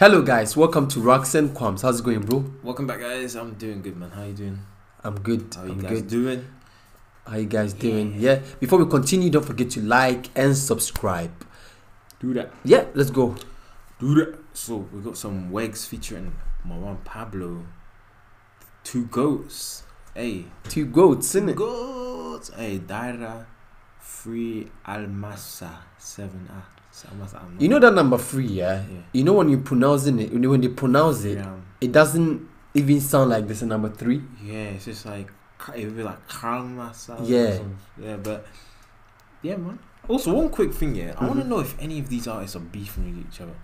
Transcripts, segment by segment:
Hello guys, welcome to Raqs and Kwamz. How's it going, bro? Welcome back, guys. I'm doing good, man. How you doing? I'm good. How you I'm guys good. doing? How you guys yeah. doing? Yeah. Before we continue, don't forget to like and subscribe. Do that. Yeah, let's go. Do that. So we got some Wegz featuring Marwan Pablo. Two goats. Hey. Two goats, is it? Goats. Hey, Daira Free Almasa 7A. You know that number three, yeah? Yeah. You know when you pronounce it, when when they pronounce it, Yeah. it doesn't even sound like this number three. Yeah, it's just like it would be like or Yeah. Yeah, but yeah, man. Also, one quick thing, yeah. I want to know if any of these artists are beefing with each other.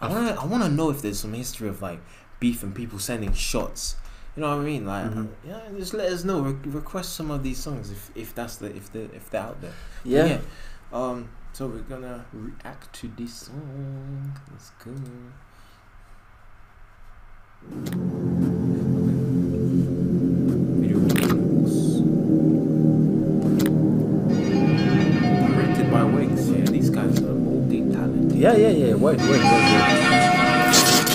I want to. I want to know if there's some history of like beef and people sending shots. You know what I mean? Like, Mhm. yeah, just let us know. Re- request some of these songs if if that's the if they if they're out there. But Yeah. Um. So we're gonna react to this song. Let's go. Video games. Directed by Wings. Yeah, these guys are multi talented. Yeah, yeah, yeah. Wait, wait, wait, wait.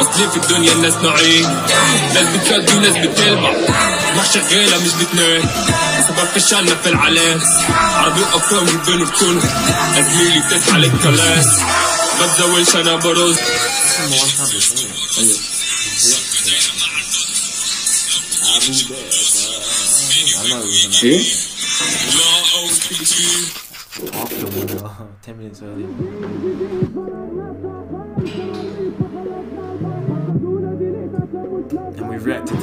اصلي في الدنيا الناس نوعين ناس بتشد وناس بتلمع ما شغالة مش بتنام صدق شالنا في العلاس عربي افهم بين الكون أزميلي تسعى للكلاس بتزوج أنا بروز. And we reacted.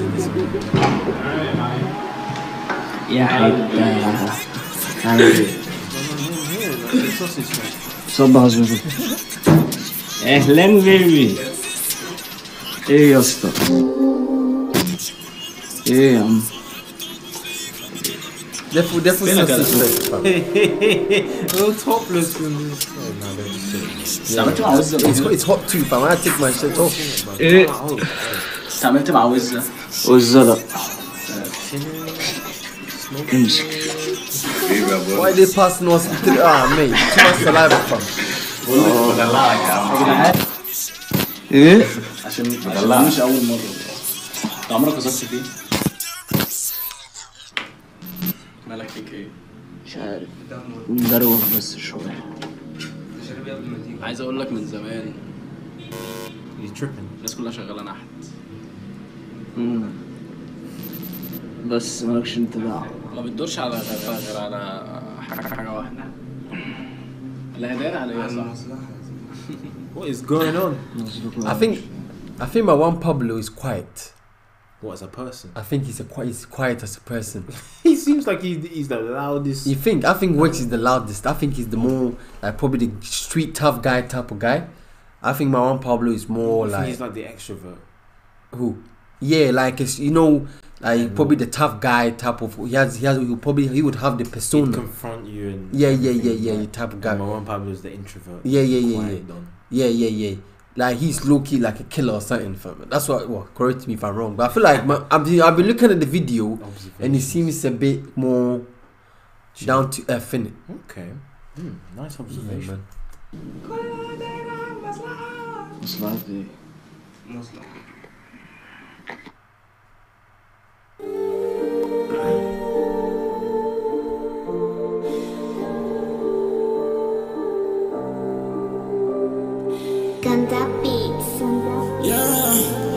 like some a- suspect, fam. Little topless in this. Oh, no, they're just استعملت مع وزة It's, it's hot too, fam. I take my shirt off. ايه؟ Oh, استعملت مع وزة وزة لا امسك باس نوز بتر آه مي تمثل لايف فان والله إيه عشان بدلعك مش اول مره انت عمرك قصدت فيه؟ مالك فيك إيه؟ مش عارف مدروخ بس شوية عايز أقول لك من زمان الناس كلها شغاله نحت بس مالكش انت دعوه ما بتدورش على غير على حاجه واحده على ايه صح What is going on? I think I think Marwan Pablo is quiet. What as a person? I think he's a quiet, he's quiet as a person. he seems like he's, he's the loudest. You think? I think Wegz is the loudest. I think he's the more like probably the street tough guy type of guy. I think Marwan Pablo is more I like he's like the extrovert. Who? Yeah, like it's you know like Mhm. probably the tough guy type of. He has he has he probably he would have the He'd persona. confront you and. Yeah, yeah, yeah, yeah, like- yeah, type of and guy. Marwan Pablo is the introvert. Yeah, yeah, yeah, yeah. don. Yeah, yeah, yeah. Like he's low key like a killer or something. Fam. That's what. Well, correct me if I'm wrong, but I feel like my, I've been, I've been looking at the video Observation. and he seems a bit more down to earth in it. Okay. Hmm, nice Yeah, observation. man. Ganda Beats. Yeah.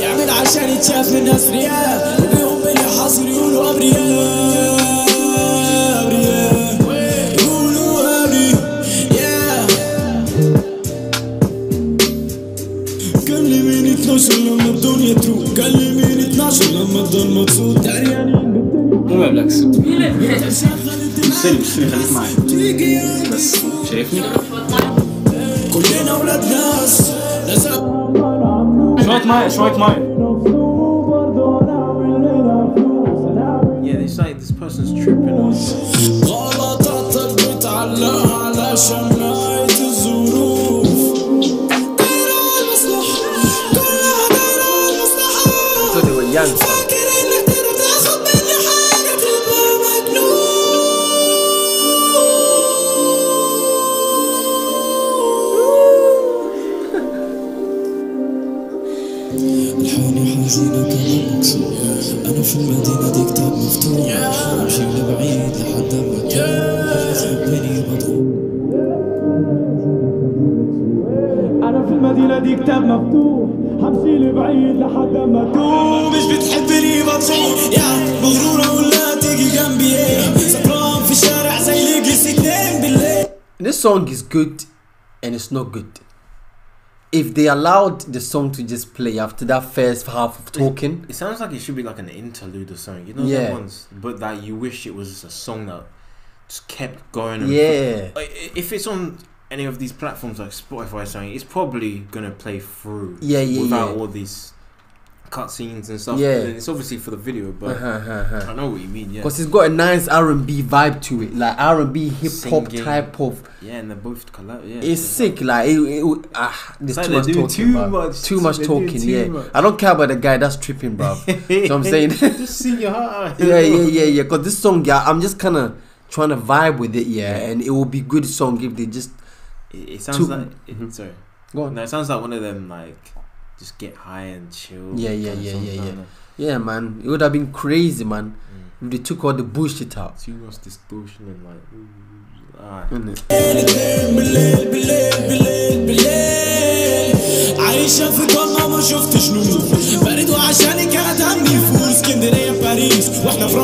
يعمل عشان يتشاف من اثرياء اليوم اللي حاصل يقولوا ابرياء المهم يا بلاكس بصلي بصلي خليك معايا بس شايفني؟ كلنا ولاد ناس لازم شوية مية شوية مية person's tripping on. غلطاتك بتعلقها على شماعة مفتوح أمشي لبعيد لحد ما تروح تحبني مضغوط أنا في المدينة دي كتاب مفتوح. همشي لبعيد لحد ما توب مش بتحبني بتصور يا مغرورة ولا تيجي جنبي. إيه سكران في الشارع زي اللي جلس اتنين بالليل. This song is good and it's not good. If they allowed the song to just play after that first half of talking, It sounds like it should be like an interlude or something. You know Yeah. ones, but that you wish it was a song that just kept going. And yeah, if it's on any of these platforms like Spotify or something, it's probably gonna play through. Yeah, yeah, Without yeah. all these cutscenes and stuff. Yeah. And it's obviously for the video, but because I know what you mean. Yeah. because it's got a nice R and B vibe to it, like R and B hip hop type of. Yeah, and they're both collab. Yeah. It's sick, like it, it, ah, there's like too much talking, too much. Too much talking, too yeah. much. I don't care about the guy that's tripping, bro. so I'm saying, just sing your heart yeah, yeah, yeah, yeah. Cause this song, yeah, I'm just kind of trying to vibe with it, yeah, and it will be good song if they just It, it sounds Too- like. It, Mhm. Sorry. go on. No, it sounds like one of them like just get high and chill. Yeah, yeah, kinda yeah, songs, yeah, I yeah. don't know. Yeah, man, it would have been crazy, man, Mm. if they took all the bullshit out. Too much distortion and like. ooh, ah. innit? بالليل بالليل بالليل بالليل عايشة في ضلمة ما شفتش نور برد وعشاني كانت همي يفوز اسكندرية باريس واحنا في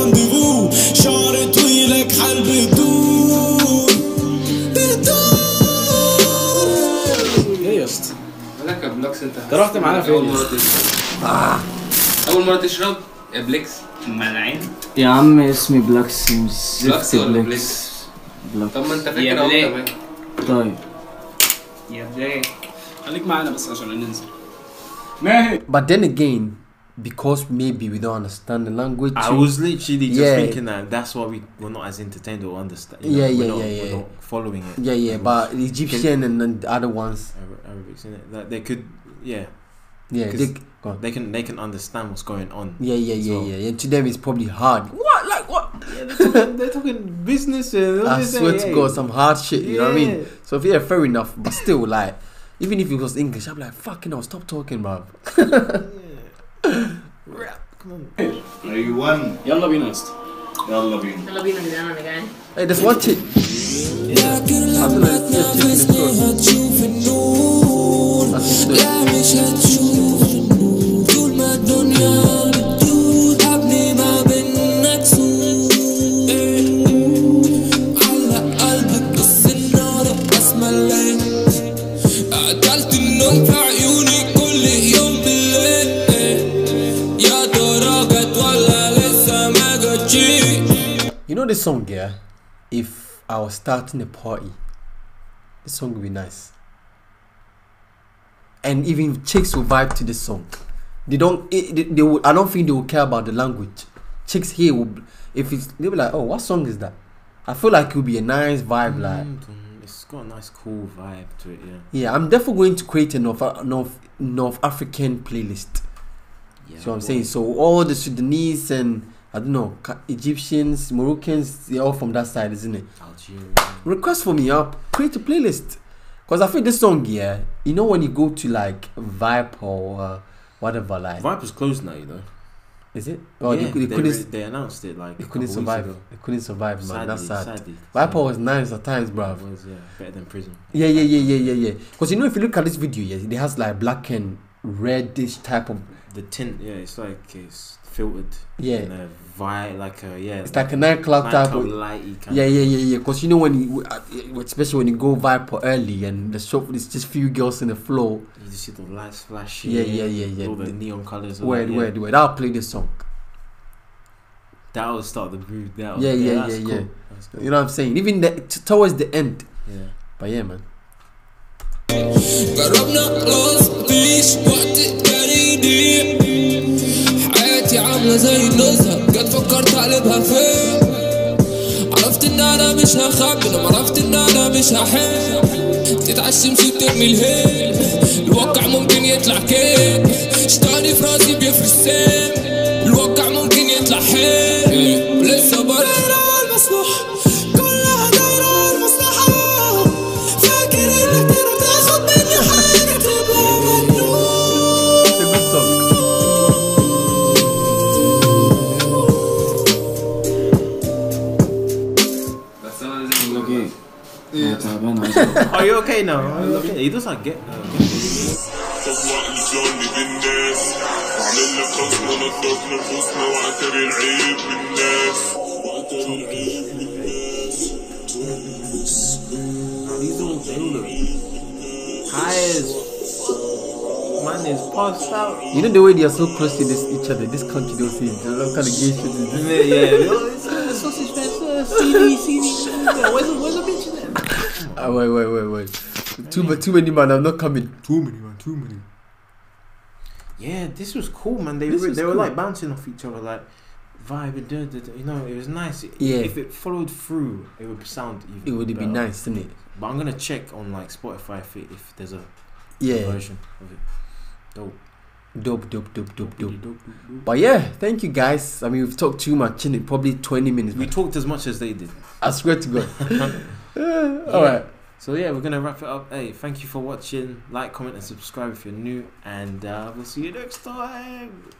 بلوكس انت انت رحت معانا فين؟ أول مرة تشرب؟ أول مرة تشرب؟ يا بليكس. منعين يا عم اسمي بلاكس مش زفت بلوكس ولا بلاكس بليكس بلاكس طب ما انت فاكر أهو بليك. كمان. طيب. يا بداية خليك معانا بس عشان ننزل. ماهر. But then again, because maybe we don't understand the language. I was literally just Yeah. thinking that that's why we we're not as entertained or understand. you Yeah, know, we're yeah, not, yeah, yeah. following it. yeah, yeah, but the Egyptian and then the other ones, Ara- Arabics in it. That they could, yeah, yeah, they, they can they can understand what's going on. yeah, yeah, yeah, So- yeah, And to them, it's probably hard. What, like what? Yeah, they're talking, they're talking business. And I swear to God, some hard shit. You know what I mean? So yeah, fair enough. But still, like, even if it was English, I'm like, fucking hell, stop talking, bro. أيوه يلا بينا يا اسطى. يلا بينا. يلا بينا يا جدعان أنا جعان Hey, just watch it. Know this song, yeah? If I was starting a party, this song would be nice. And even chicks will vibe to this song. They don't. It, they, they will, I don't think they will care about the language. Chicks here will, if it's they'll be like, oh, what song is that? I feel like it would be a nice vibe, like. Mm, It's got a nice cool vibe to it. Yeah. Yeah, I'm definitely going to create a North North North African playlist. Yeah. So I'm boy. saying, so all the Sudanese and I don't know Egyptians, Moroccans, they're all from that side, isn't it? Algeria. request for me i'll create a playlist because i feel this song yeah you know when you go to like vibe or uh, whatever like Viper's closed now, you know. is it oh yeah, they, they, they, they announced it like a couldn't survive ago. they couldn't survive man Sadly, that's sad sadly. viper was nice at times bro It was, yeah, better than prison. yeah yeah yeah yeah yeah yeah because you know if you look at this video yeah it has like black and reddish type of The tint, yeah, it's like it's filtered. yeah In a vi like a yeah. it's like a nightclub type nightclub of lighty kind yeah, yeah, yeah, yeah. Because you know when you, uh, especially when you go Viper early and the shop, it's just few girls in the floor. You just see the lights flashing. Yeah, yeah, yeah, yeah. All the neon colors. all Word, that, yeah. word, word. I'll play this song. That will start the groove. That Yeah, yeah, that's yeah, yeah. That's cool. You know what I'm saying? Even the, t- towards the end. Yeah. But yeah, man. جابها فين عرفت إن أنا مش هخاف لما عرفت إن أنا مش هحب. تتعشم شو ترمي الهيل الواقع ممكن يطلع كيك. اشتغلي في راسي بيفرس الواقع ممكن يطلع حيل. those are get. Uh, These ones look high man is passed out. You know the way they are so close to this, each other. This country don't see what kind of gay shit? Yeah, yeah. sausage man, uh, CD, CD. Where's the, bitch in there? Ah, wait, wait, wait, wait. Too, ma- too many man. I'm not coming. Too many, man. Too many. Yeah, this was cool, man. They This were was they were like bouncing off each other, like vibing. duh, duh, duh. You know, it was nice. Yeah. If it followed through, it would sound even. It would be nice, wouldn't it? But I'm gonna check on like Spotify if, it, if there's a Yeah. version of it. Dope. Dope, dope, dope, dope, Really dope. dope, dope, dope. But yeah, thank you guys. I mean, we've talked too much in it. Probably 20 minutes. We talked as much as they did. I swear to God. All right. So yeah, we're gonna wrap it up. Hey, thank you for watching. Like, comment, and subscribe if you're new. And uh, we'll see you next time.